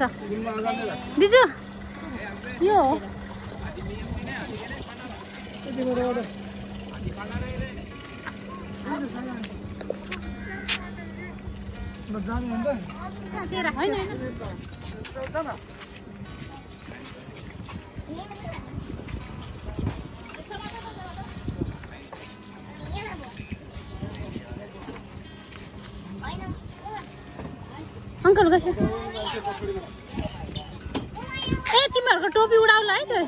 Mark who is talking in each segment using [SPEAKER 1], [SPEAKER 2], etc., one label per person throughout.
[SPEAKER 1] हुन्छ। दिजु। यो। अङ्कल कसो? ए तिमीहरूको टोपी उडाउला है त्यो।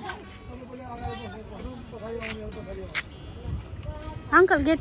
[SPEAKER 1] अङ्कल गेट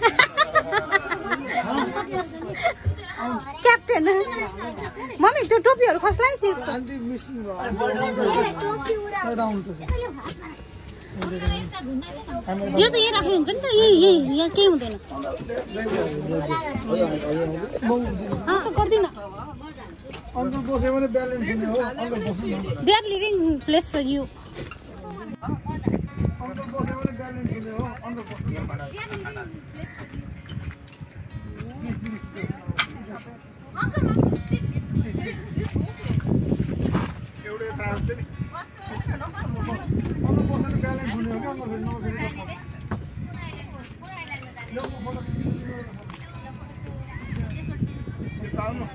[SPEAKER 2] मिसिङ
[SPEAKER 1] यो त यही राख्यो हुन्छ नि त यही यही यहाँ केही हुँदैन गर्दिनँ they are living place for
[SPEAKER 2] you बस्यो भने ब्यालेन्स हुने हो अङ्कल बस्नु एउटै यता आउँछ नि भने ब्यालेन्स हुने हो क्या यता आउनु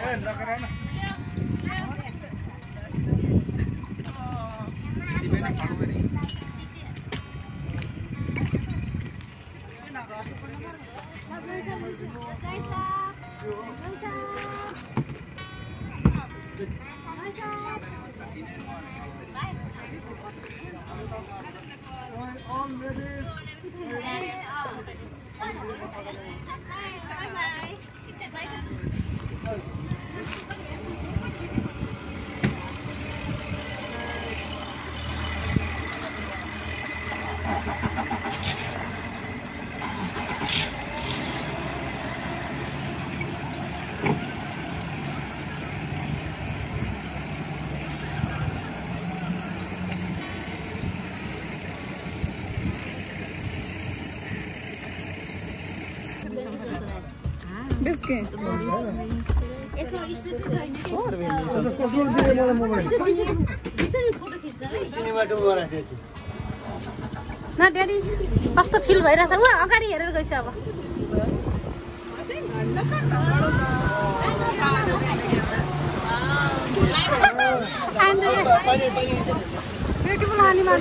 [SPEAKER 2] ए नगर मोबाइल
[SPEAKER 1] न ड्याडी कस्तो फिल भइरहेछ ऊ अगाडि हेरेर गइस अब beautiful
[SPEAKER 3] animal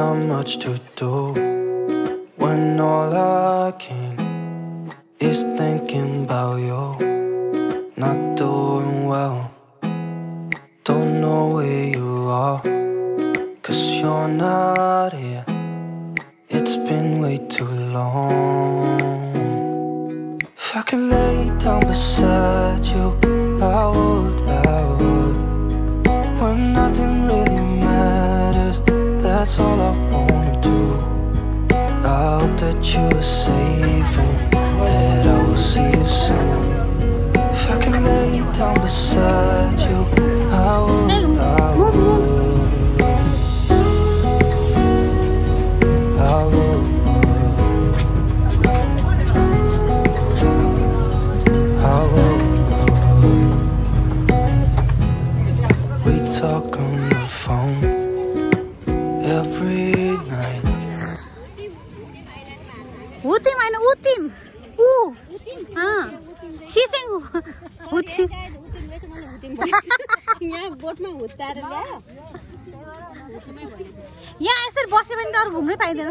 [SPEAKER 3] not much to do you are safe and that I will see you soon. If I could lay down beside you,
[SPEAKER 4] यहाँ बोटमा हुत्ताएर ल्यायो
[SPEAKER 1] यहाँ यसरी बस्यो भने त अरू घुम्नै पाइँदैन।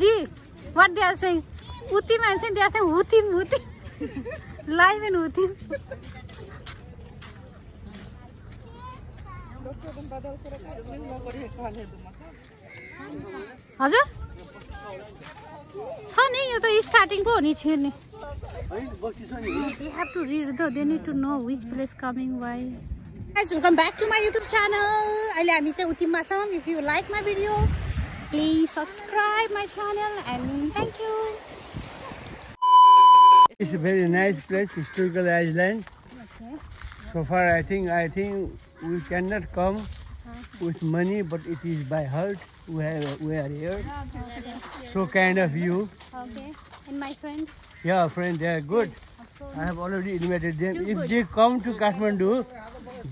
[SPEAKER 1] जी वाट दे आर सेङ उतिम आइम सेङ दे आर सेङ हुतिम हुतिम लाइभ एन्ड हुतिम हजुर? छ नि यो त स्टार्टिङ पो हो नि छिर्ने। They have to read though. They need to know which place coming why. Guys, welcome back to my YouTube channel. अहिले हामी चाहिँ उतिममा छौँ. If you like my video, please subscribe my channel and thank you.
[SPEAKER 5] It's a very nice place, historical island.
[SPEAKER 1] Okay.
[SPEAKER 5] So far, I think I think we cannot come with money, but it is by heart we are, we are here. So kind of you.
[SPEAKER 1] Okay. And my friend.
[SPEAKER 5] Yeah, friend, they are good. I have already invited them. If they come to Kathmandu,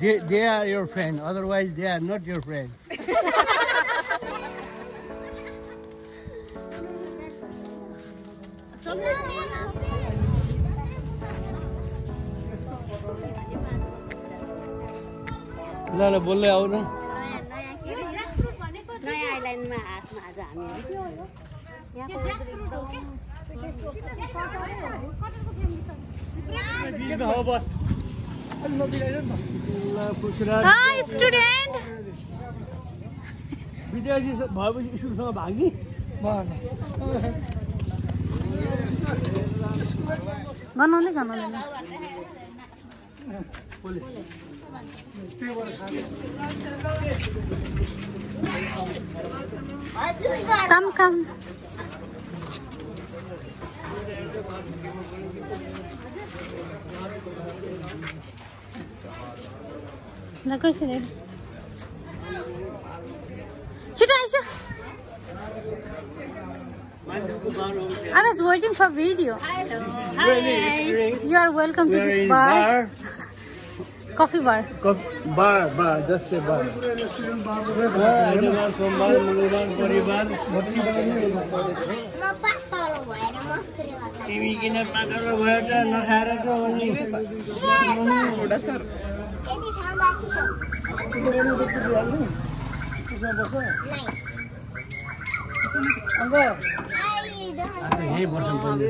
[SPEAKER 5] they, they are your friend. Otherwise, they are not your friend. ल ल बोल्दै आऊ न
[SPEAKER 4] नयाँ आइल्यान्डमा आसमा आज
[SPEAKER 1] Hi, student.
[SPEAKER 5] विद्यार्थी भएपछि स्कुलसँग भाग्ने
[SPEAKER 1] गनाउँदै गनाउँदैन Come, come. Look what she did. Should I show? I was waiting for video. Hello. Hi. You are welcome to this bar. bar. Bar.
[SPEAKER 5] बार बार दस से बार सोमबार मङ्गलबार परिवार तिमी किन पागल भयो त नखाएर त हो नि। यही बस्नु पर्ने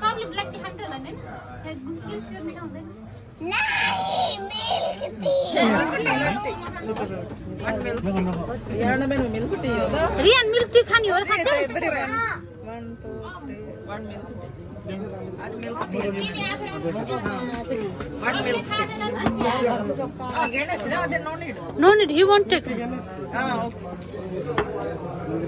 [SPEAKER 1] सबले ब्ल्याक टी खान्थ्यो होला नि गुम्किल त्यो मिठो हुँदैन रियान मिल्क टी खाने हो र साँच्चै no need he won't take
[SPEAKER 2] यस्तो चियामा photo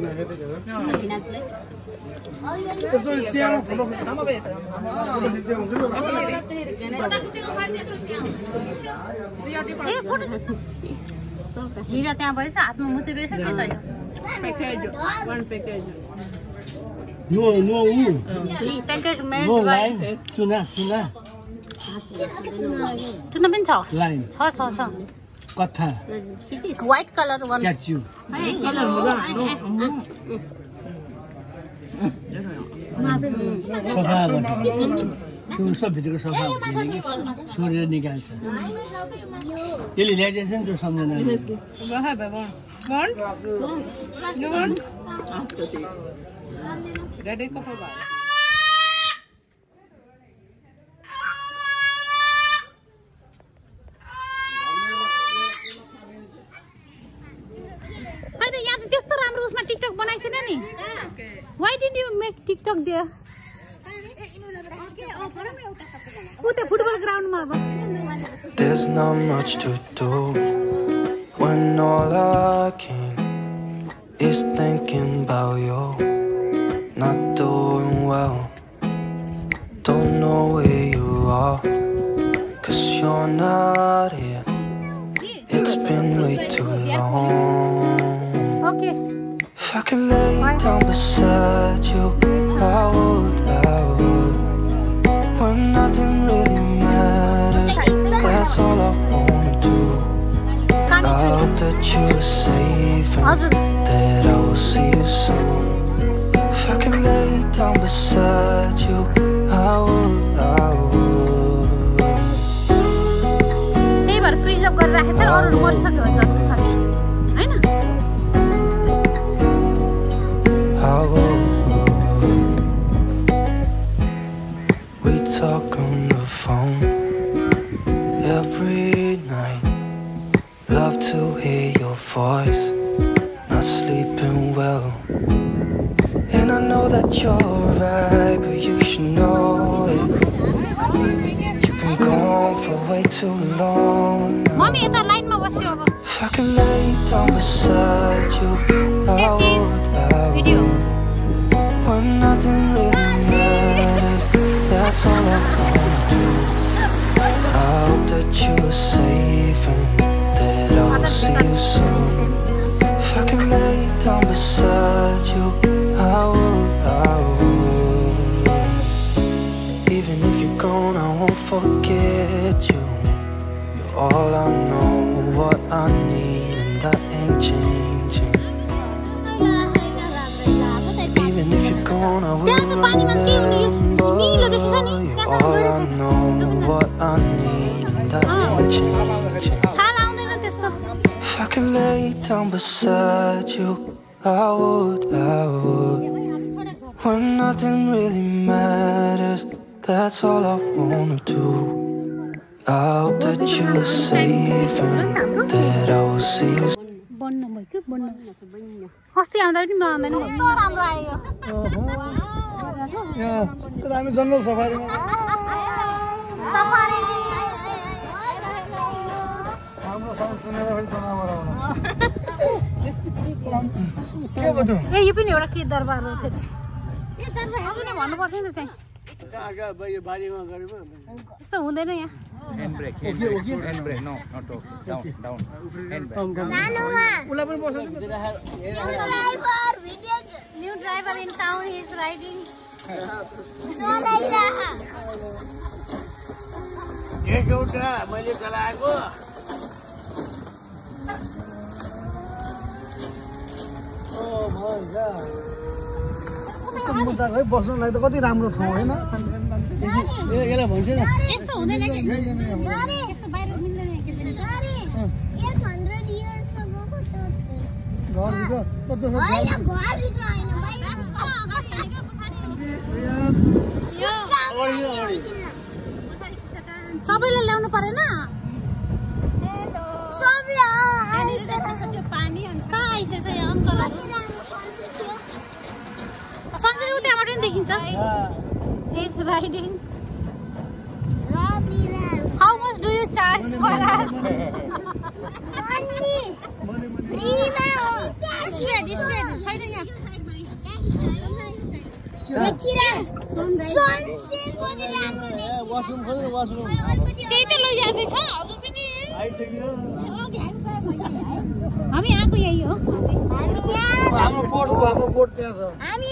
[SPEAKER 2] photo खिच्दै हुन्छ नि
[SPEAKER 1] ए फोटो हिरा त्यहाँ भएछ हातमा मुति रहेछ के चाहियो
[SPEAKER 5] नो नो ऊ
[SPEAKER 1] प्याकेज मेड
[SPEAKER 5] नो लाइन चुना चुना
[SPEAKER 1] चुना पनि छ
[SPEAKER 5] लाइन
[SPEAKER 1] छ छ छ
[SPEAKER 5] कथा।
[SPEAKER 1] व्हाइट कलर वान
[SPEAKER 5] क्याच्यु सफा गर्ने। त्यो सब भित्रको सफा। हुँदैन कि सोरेर निकाल्छ। यसले ल्याइदिएछ नि त सम्झना।
[SPEAKER 1] Ah. Why did you make TikTok there?
[SPEAKER 3] There's not much to do when all I can is thinking about you, not doing well. Don't know where you are, cause you're not here. It's been way too long.
[SPEAKER 1] Okay.
[SPEAKER 3] If I could lay down beside you, I would, I would. When nothing really matters, that's all I wanna do. I hope that you're safe and that I will see you soon. If I could lay down beside you, I would, I would.
[SPEAKER 1] त्यही भएर preserve गरेर राखेको छ अरू मरिसक्यो जस्तो
[SPEAKER 3] We talk on the phone every night. Love to hear your voice, not sleeping well. And I know that you're right, but you should know it. You've been gone for way too long. Now.
[SPEAKER 1] Mommy,
[SPEAKER 3] If I can lay down beside you, I'll. That's all I wanna do. I hope that you are safe and that I'll see you soon. If I can lay down beside you, I would, I would. Even if you're gone, I won't forget you. You're all I know, what I need, Ya te pani mantivo ni
[SPEAKER 1] ni lo dejes
[SPEAKER 3] If I could lay down beside you. I would, I would. When nothing really matters That's all I wanna do. I hope that you are safe and that I will see you
[SPEAKER 1] भयो कि बन्नु अस्ति आउँदा पनि आउँदैन कस्तो राम्रो आयो
[SPEAKER 2] हामी जङ्गल सफारीमा
[SPEAKER 1] सफारी ए यो पनि एउटा के दरबार हो फेरि भन्नु पर्थ्यो नि त्यहाँ
[SPEAKER 5] यो बारीमा गरेको मैले चलाएको।
[SPEAKER 2] oh, है बस्नुलाई त कति राम्रो ठाउँ होइन?
[SPEAKER 5] ए- यसलाई भन्छ न।
[SPEAKER 1] यस्तो हुँदैन कि। यस्तो बाहिर मिल्दैन कि फेरि
[SPEAKER 2] घरभित्र त जस्तो
[SPEAKER 1] सबैले ल्याउनु परेन? कहाँ आइसकेछ यो अङ्कल? सम्झिनु त्यहाँबाट पनि देखिन्छ is riding how much do you charge for us छैन त्यही त लैजाँदैछ हजुर पनि हामी आएको यही हो
[SPEAKER 2] हाम्रो हाम्रो बोट त्यहाँ छ
[SPEAKER 4] हामी।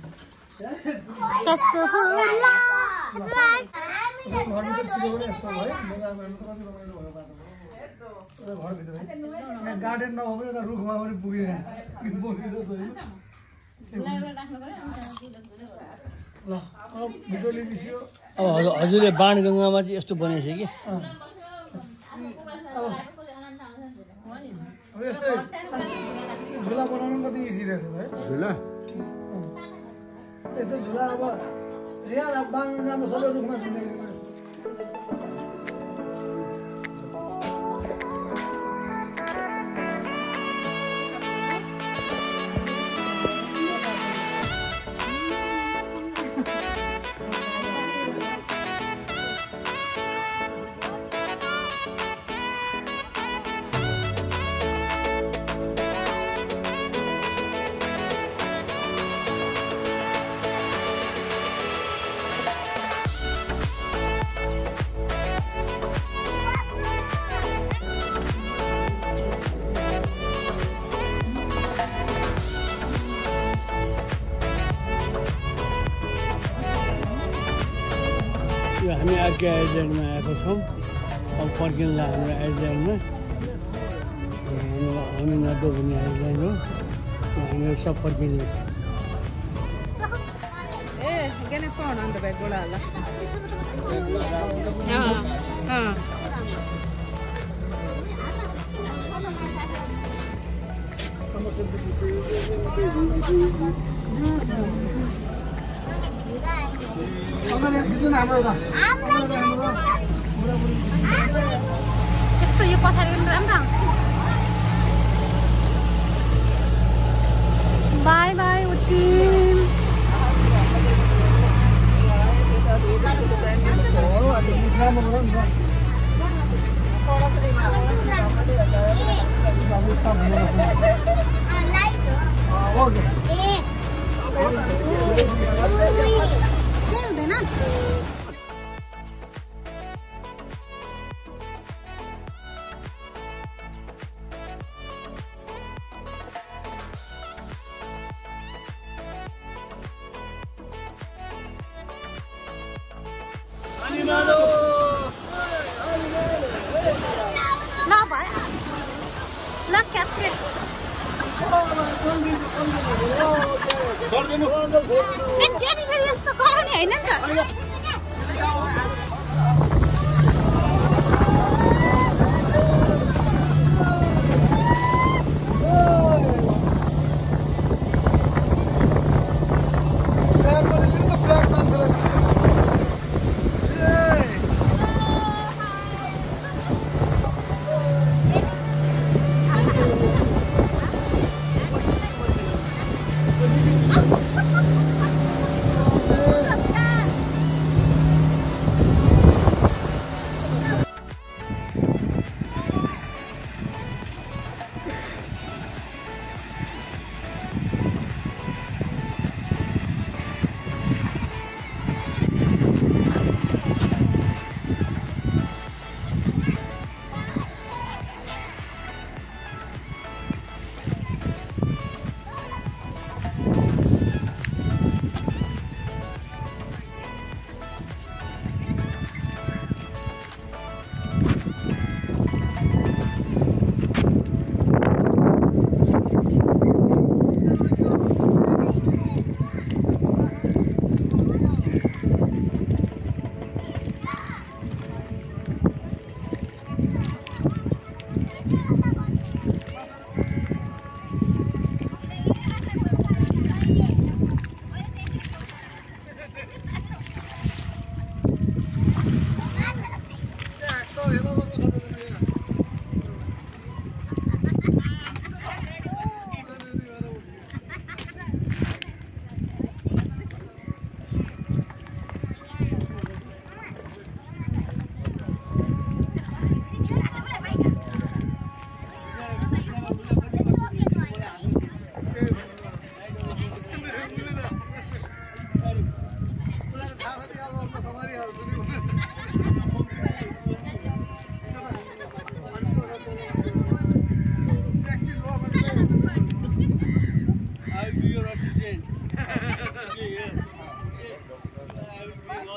[SPEAKER 5] कस्तो
[SPEAKER 6] होला
[SPEAKER 4] गार्डन नभए पनि यता रुखमा पनि ल अब भिडियो लिइदियो
[SPEAKER 5] अब हजुर हजुरले बाणगङ्गामा चाहिँ यस्तो बनाएछ कि?
[SPEAKER 4] झुला बनाउनु कति इजी रहेछ है
[SPEAKER 5] झुला?
[SPEAKER 4] यस्तो झुला अब यहाँ बाङ्गामा सबै रुखमा झुले
[SPEAKER 5] अर्को आइल्यान्डमा आएको छौँ। अब फर्किँदा हाम्रो हाम्रो हामी नदो भन्ने आइल्यान्ड हो हामीहरू सब फर्किँदैछ
[SPEAKER 4] हाम्रो यता
[SPEAKER 6] यस्तो यो पछाडि पनि राम्रो आउँछ बाई बाई उटिम
[SPEAKER 4] राम्रो な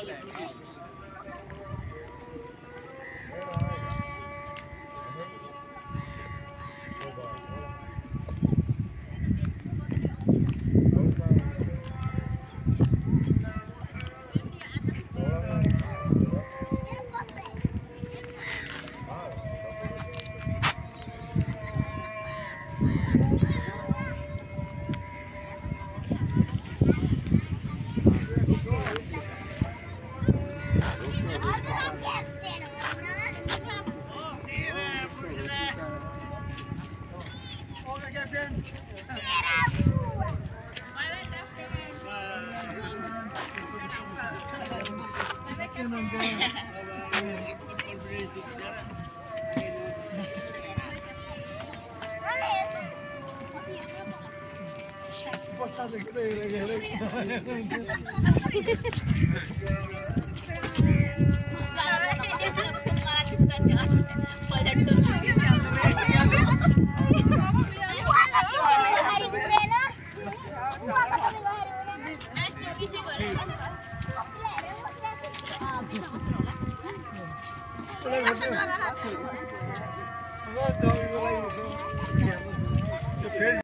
[SPEAKER 4] understand. पछाडि